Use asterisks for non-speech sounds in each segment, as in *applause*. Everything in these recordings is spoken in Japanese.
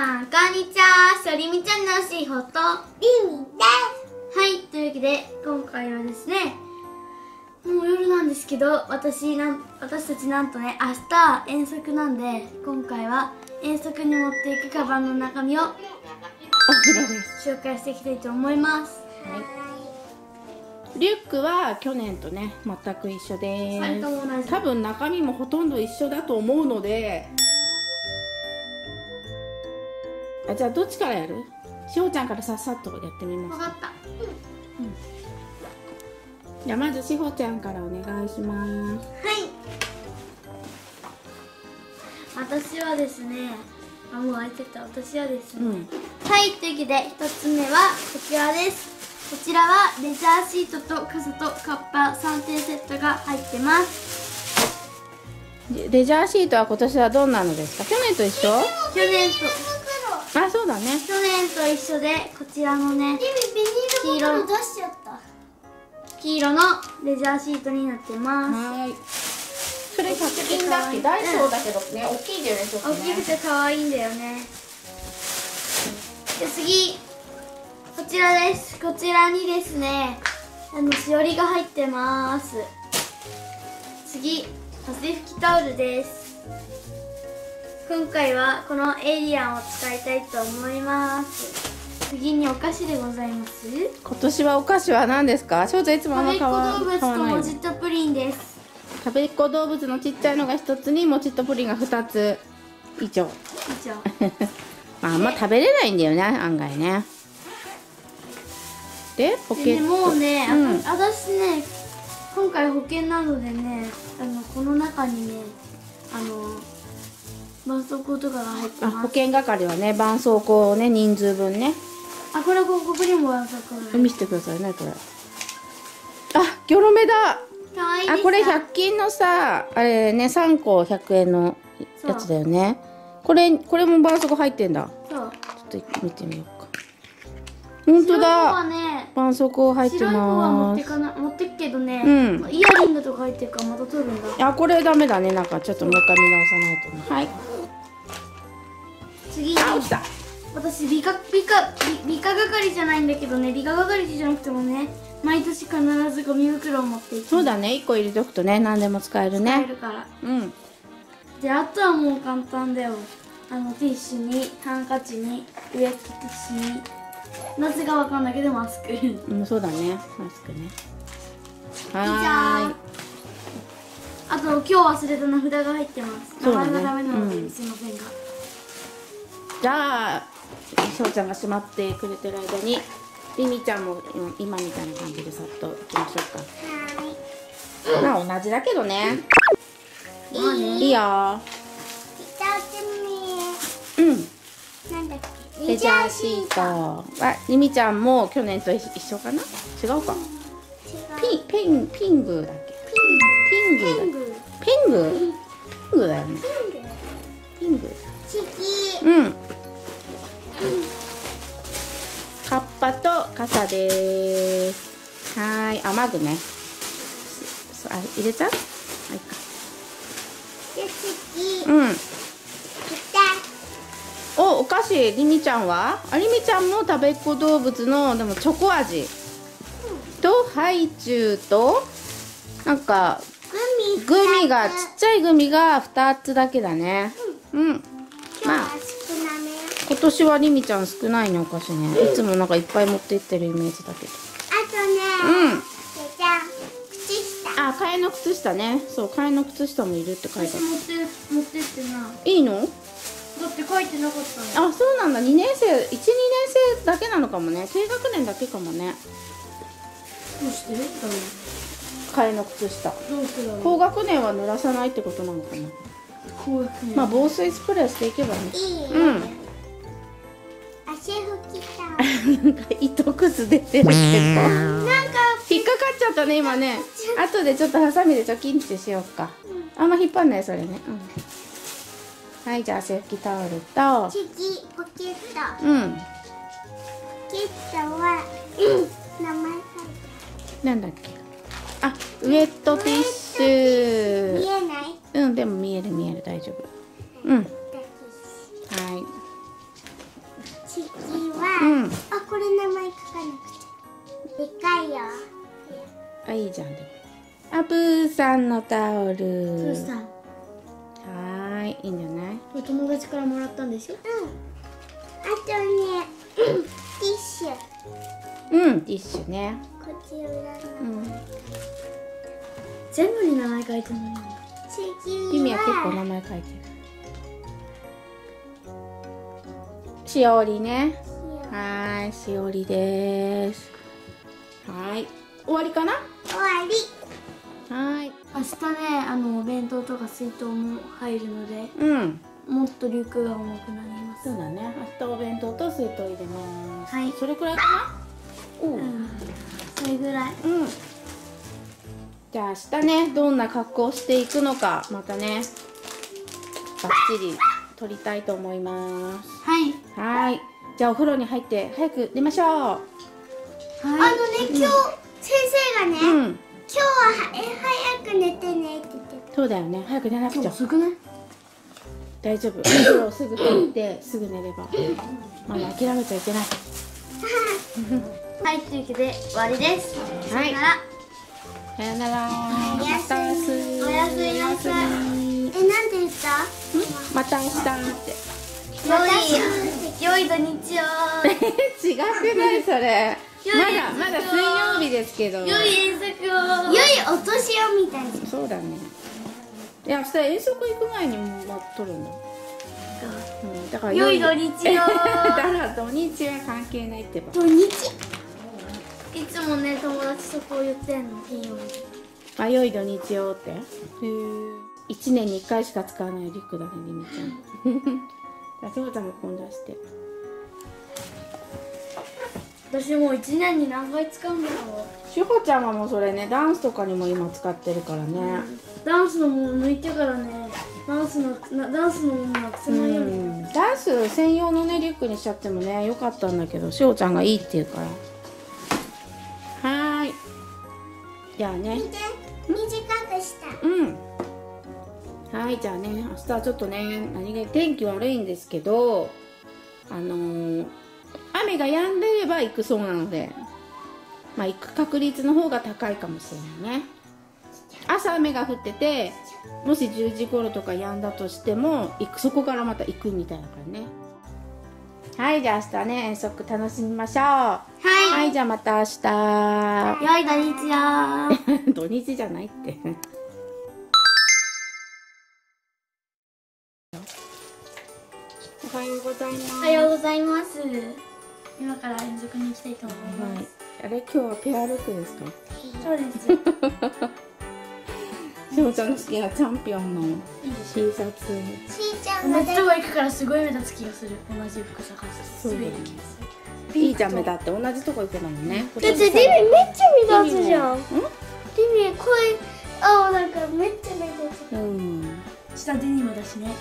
さん、こんにちは。しょりみちゃんのしほと。リミではい、というわけで、今回はですね、もう夜なんですけど、私なん、私たちなんとね、明日遠足なんで、今回は遠足に持っていくカバンの中身を紹介していきたいと思います。リュックは去年とね全く一緒で。す多分中身もほとんど一緒だと思うのであじゃあどっちからやる？しほちゃんからさっさとやってみますわかった。じゃあまずしほちゃんからお願いしますはい。私はですね、あ、もう開いてた。私はですね、うんはい、というわけで一つ目はこちらです。こちらはレジャーシートと傘とカッパ3点セットが入ってます。でレジャーシートは今年はどんなのですか？去年と一緒？去年と、あそうだね去年と一緒で、こちらのね、リミビニールボトル出しちゃった黄色のレジャーシートになってます。はーいそれ100均だっけ？ダイソーだけどね大きいんだよねちょっと大きくて可愛いんだよね。で、次、こちらです。こちらにですね、あの、しおりが入ってます。次、汗拭きタオルです。今回はこのエイリアンを使いたいと思います。次にお菓子でございます。今年はお菓子は何ですか？翔ちゃんいつもあんま買わ動物ともじっとプリンです。食べっ子動物のちっちゃいのが一つにもちっとプリンが二つ以上以上。まああんま食べれないんだよね案外ねでポケットもうね、あうん私ね今回保険なのでねあのこの中にねあの絆創膏とかが入ってあ保ます険係はね絆創膏をね人数分ね。あこれこここにも絆創膏が見せてくださいねこれ。あギョロメだ。あこれ100均のさあれね3個100円のやつだよね。これこれも絆創膏入ってんだ。そう。ちょっと見てみようか。本当白い方はだね絆創膏入って白い方は持ってますかな持ってくけどね、うん。イヤリングとか入ってるからまた取るんだ。あこれダメだね。なんかちょっともう一回見直さないとね。はい次。に私理科理科理理科係じゃないんだけどね。理科係じゃなくてもね毎年必ずゴミ袋を持っていきそうだね。1個入れとくとね何でも使える使えねるから。うん。であとはもう簡単だよ。あのティッシュにハンカチにウエットティッシュに。なぜかわかんないけどマスク。うんそうだね。マスクね。はあと今日忘れた名札が入ってます。名前がダメなので、うん。すいませんがじゃあしょうちゃんがしまってくれてる間にりみちゃんも今みたいな感じでさっといきましょうか。まあ同じだけどね。いいよ。うん。なんだっけ？レジャーシート。はりみちゃんも去年と一緒かな？違うか。ピンペンピングだっけ？ピング。ピングピング。ピング。だよね。ピングうん。カッパと傘です。はーい。雨具ね。そあ入れちゃう？はいうん。いおお菓子りみちゃんは？ありみちゃんも食べっ子動物のでもチョコ味。とハイチュウとなんかたグミグミがちっちゃいグミが2つだけだね。うん。今日はまあ今年はりみちゃん少ないねお菓子ね。いつもなんかいっぱい持って行ってるイメージだけど。あとねうん。じゃん靴下。あ替えの靴下ね。そう替えの靴下もいるって書いてあ私持って持ってってな。だるいいの？って書いてなかったの。あそうなんだ。2年生12年生だけなのかもね。低学年だけかもね。どうして？替えの靴下。高学年は濡らさないってことなのかなまあ防水スプレーしていけばね。いいうん。足拭きたなんか糸くず出てるけどなんか引っかかっちゃったね今ね。後でちょっとハサミでチョキンってしようか。あんま引っ張んないそれね、うん、はいじゃあ汗拭きタオルと。チキポケット。うん。ポケットは名前書いなんだっけ。あウエットティッシュでも見える見える大丈夫。うん。はい。これ名前書かなくちゃでかいよ。あいいじゃんでも。あプーさんのタオル。プーさん。はーいいいんじゃない？これ友達からもらったんでしょ？うん。あとねティッシュ。うん。ティッシュね。こっち裏のうん。全部に名前書いてないんだ次リミは結構名前書いてる。しおりね。はーいしおりです。はーい終わりかな？終わり。はーい。明日ねあのお弁当とか水筒も入るのでうん。もっとリュックが重くなります。そうだね。明日お弁当と水筒入れます。はい。それくらいかな？うん。それぐらい。うんじゃあ明日ねどんな格好をしていくのかまたねバッチリ撮りたいと思います。はい。はーい。じゃあお風呂に入って早く寝ましょう。あのね今日先生がね、うん。今日はえ早く寝てねって言ってそうだよね。早く寝なくちゃ。遅くない大丈夫。お風呂すぐ入って *coughs* すぐ寝れば。まだ諦めちゃいけない。はい *laughs* というわけで終わりです。はい。さよならさよなら。おやすみ。おやすみ。なさいたえなんて言った？また明日って。良い良い土日を。*laughs* 違くないそれ。まだまだ水曜日ですけど。良い遠足を良いお年をみたいなそうだね。いや明日遠足行く前にもう撮るんだ、うん、だから良い土日を。*laughs* だから土日は関係ないってば。土日？いつもね友達そこを言ってんの金曜日あ良い土日よって。へえ1年に1回しか使わないリュックだねりみちゃん。*laughs* じゃあしほちゃんも今度はして。私もう1年に何回使うんだろしほちゃんはもうそれねダンスとかにも今使ってるからね。うダンスのもの抜いてからねダンスのなダンスのものなくせうないように。ん。ダンス専用のねリュックにしちゃってもねよかったんだけどしほちゃんがいいって言うからじゃあね。見て。短くした。うん。はいじゃあね明日はちょっとね何気に天気悪いんですけどあのー雨が止んでれば行くそうなのでまあ行く確率の方が高いかもしれないね。朝雨が降っててもし10時頃とか止んだとしても行くそこからまた行くみたいな感じね。はいじゃあ明日ね遠足楽しみましょう。ははいじゃあまた明日。良い土日よ *laughs* 土日じゃないって。おはようございます。おはようございます。今から遠足に行きたいと思います、はい、あれ今日はペアルックですか？そうです。*laughs* よしほちゃんの好きなチャンピオンの T シャツ。しーちゃんが同じとこ行くからすごい目立つ気がする。同じ服探してそうだよね。すべる気がするいいじゃん目だって同じとこ行くのもんね。だってリミめっちゃ目立つじゃん。ん？リミこれ青だからめっちゃ目立つ。うん。下デニムだしね。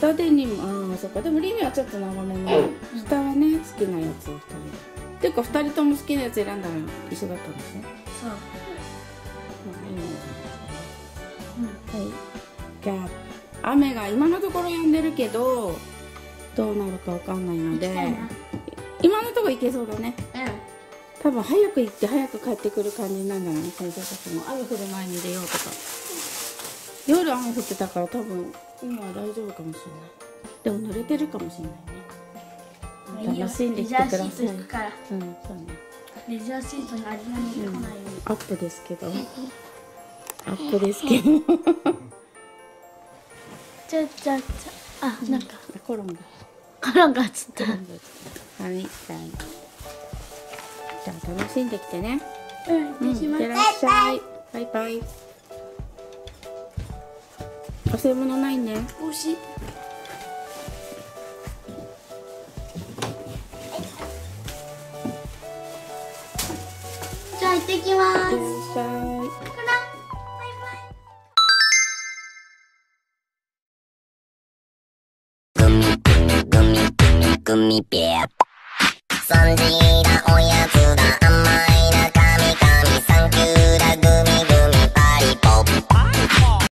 下手にもああそっか。でもリミはちょっと長めの。下はね好きなやつを2人。ていうか2人とも好きなやつ選んだら一緒だったんですね。そう。はい、じゃあ雨が今のところ止んでるけどどうなるかわかんないので。行きたいな今のところ行けそうだね。う多分早く行って早く帰ってくる感じになるんじゃない先生たちも。雨降る前に出ようとか。夜雨降ってたから多分今は大丈夫かもしれない。でも濡れてるかもしれないね。楽しんでレきてください。ジャーシート行くから。うんそうね。レジャーシートにアリナに来ないように、アップですけど。アップですけど。*laughs* ちゃちゃちゃあなんか。コロンがカランがつったはい、じゃあじゃあ楽しんできてね。うんうん、いってらっしゃい。バイバイ。忘れ物ないね。帽子じゃあ行ってきます me bear.